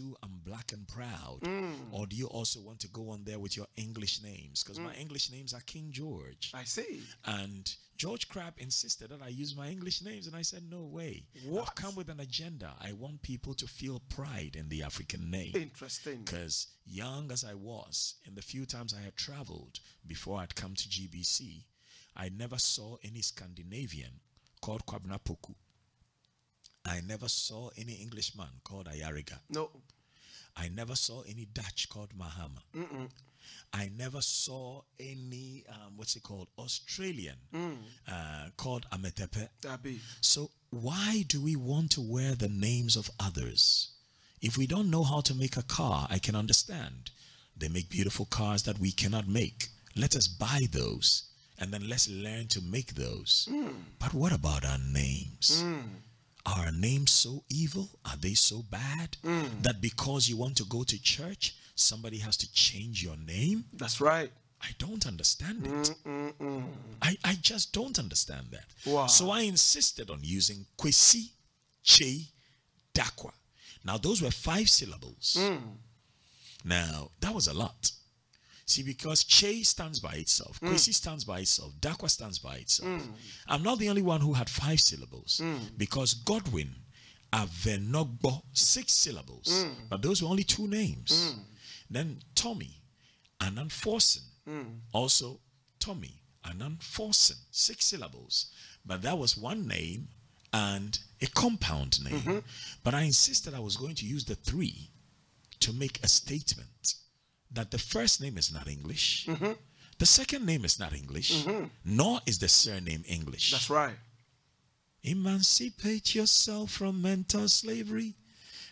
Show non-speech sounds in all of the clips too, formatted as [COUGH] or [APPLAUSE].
too, I'm black and proud? Mm. Or do you also want to go on there with your English names? Because mm. my English names are King George. I see. And George Crabb insisted that I use my English names, and I said, no way. What? I've come with an agenda. I want people to feel pride in the African name. Interesting. Because young as I was, in the few times I had traveled before I'd come to GBC, I never saw any Scandinavian called Kwabena Poku. I never saw any Englishman called Ayariga. No. I never saw any Dutch called Mahama. Mm -mm. I never saw any, um, what's it called, Australian mm. uh, called Ametepe. Dabi. So why do we want to wear the names of others? If we don't know how to make a car, I can understand. They make beautiful cars that we cannot make. Let us buy those and then let's learn to make those. Mm. But what about our names? Are our names so evil? Are they so bad mm. that because you want to go to church, somebody has to change your name? That's right. I don't understand it. I, I just don't understand that. Wow. So I insisted on using Kwesi, Kyei, Darkwa. Now, those were five syllables. Mm. Now, that was a lot. See, because Kyei stands by itself, mm. Kwesi stands by itself, Darkwa stands by itself. Mm. I'm not the only one who had five syllables mm. because Godwin, Avenorgbo, six syllables, mm. but those were only two names. Mm. Then Tommy, Annan-Forson, mm. also Tommy, Annan-Forson, six syllables, but that was one name and a compound name. -hmm. But I insisted I was going to use the three to make a statement that the first name is not English. Mm -hmm. The second name is not English, mm -hmm. nor is the surname English. That's right. Emancipate yourself from mental slavery.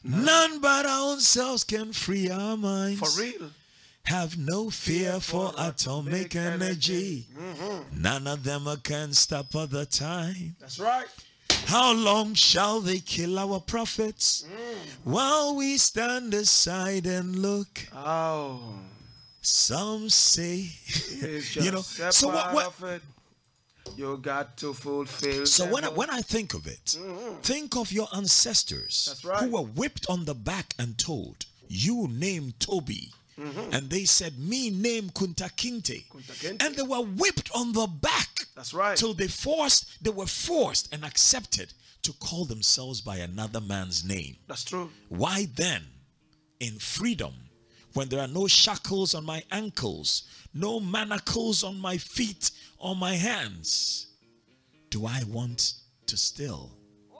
No. None but our own selves can free our minds. For real. Have no fear, for, for atomic, atomic energy. energy. Mm -hmm. None of them can stop other time. That's right. How long shall they kill our prophets mm. While we stand aside and look? Oh. Some say, [LAUGHS] you know, so what, what you got to fulfill. So when I, when I think of it, mm -hmm. think of your ancestors right. who were whipped on the back and told, "You name Toby." Mm -hmm. And they said, Me name Kunta Kinte. Kunta Kinte. And they were whipped on the back. That's right. Till they forced, they were forced and accepted to call themselves by another man's name. That's true. Why then, in freedom, when there are no shackles on my ankles, no manacles on my feet or my hands, do I want to still